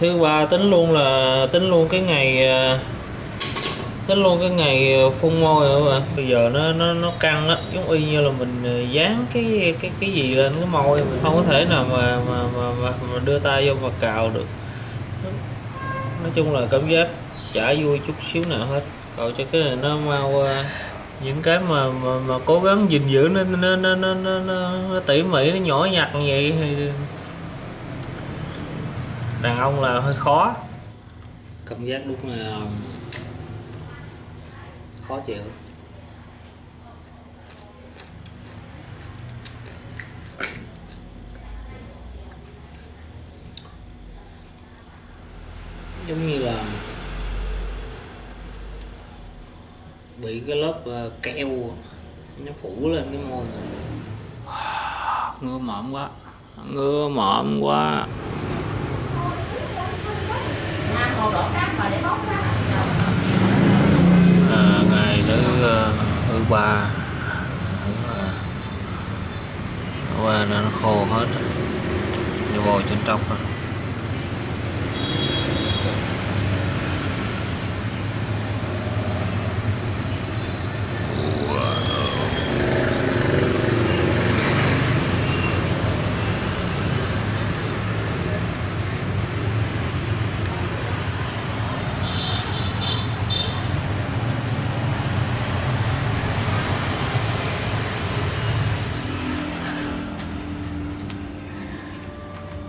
thứ ba tính luôn là tính luôn cái ngày ờ, tính luôn cái ngày ờ, phun môi rồi các bạn bây giờ nó nó nó căng đó giống y như là mình ờ, dán cái cái cái gì lên cái môi mình. Không có thể nào mà mà mà, mà, mà đưa tay vô mà cào được. Nói chung là cảm giác chả vui chút xíu nào hết. Cậu cho cái này nó mau qua những cái mà mà, mà cố gắng gìn giữ nó nó nó nó, nó, nó, nó tỉ mỉ nó nhỏ nhặt như vậy thì đàn ông là hơi khó. Cảm giác đúng là khó chịu. Giống như là bị cái lớp ờ, keo nó phủ lên cái môi. Ngứa mộm quá. Ngứa mộm quá à, ngày thứ ờ, thứ ba. Thứ, ba nó nó khô hết. Rồi. vòi trên trong rồi.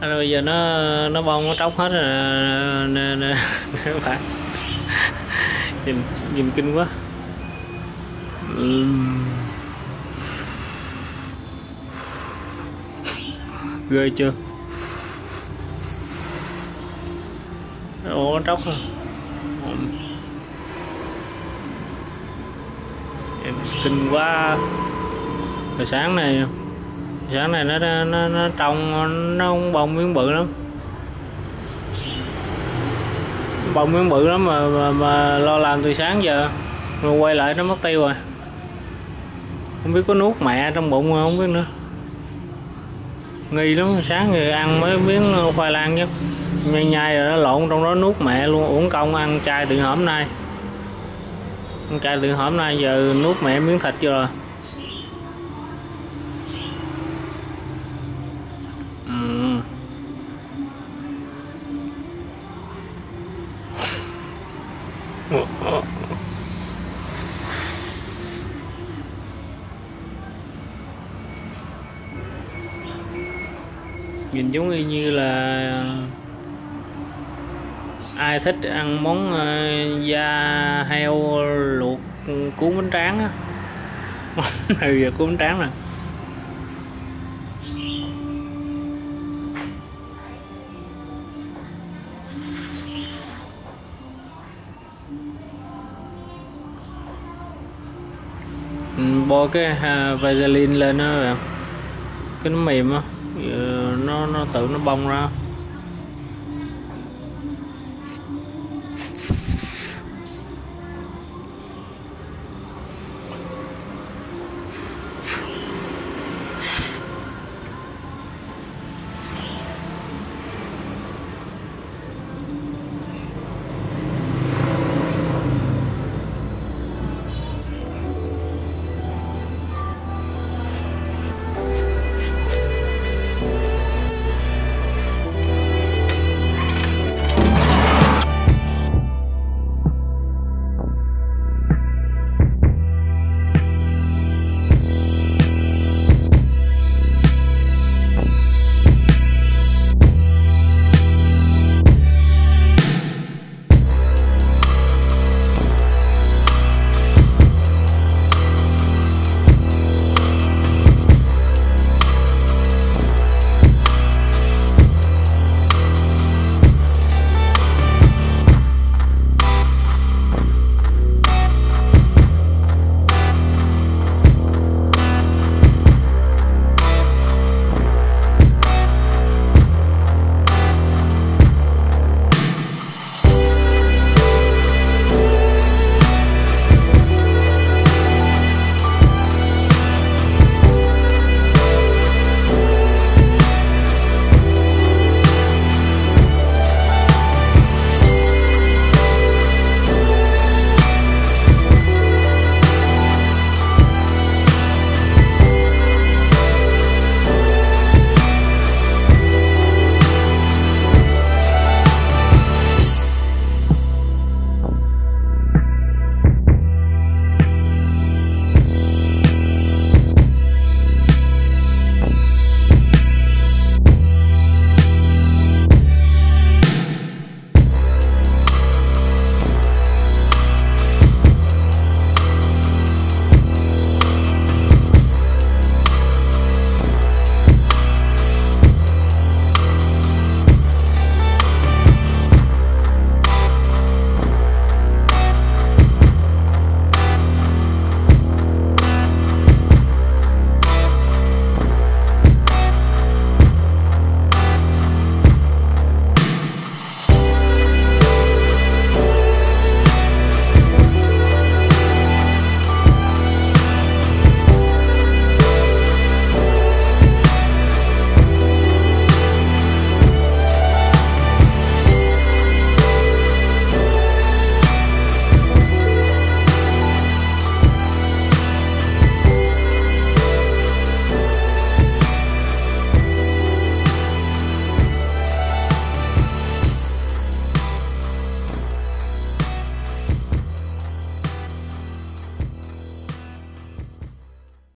Rồi bây giờ nó nó bông nó tróc hết rồi, nè nè phải. Nhìn nhìn kinh quá. Ghê chưa? Ồ nó tróc rồi kinh quá. Rồi sáng này sáng này nó nó nó, nó nó không bông miếng bự lắm. Bông miếng bự lắm mà, mà, mà lo làm từ sáng giờ. Rồi quay lại nó mất tiêu rồi. Không biết có nuốt mẹ trong bụng không biết nữa. Nghi lắm sáng rồi ăn mấy miếng ờ, khoai lang chứ nhai nhai rồi nó lộn trong đó nuốt mẹ luôn. Uổng công ăn chay từ hôm nay. Ăn chay từ hôm nay giờ nuốt mẹ miếng thịt chưa rồi. Nhìn giống y như là ai thích ăn món ờ, da heo luộc cuốn bánh tráng á. Món này, giờ cuốn bánh tráng nè. Ừ, bôi cái à, Vaseline lên đó cái nó mềm á nó tự nó bong ra.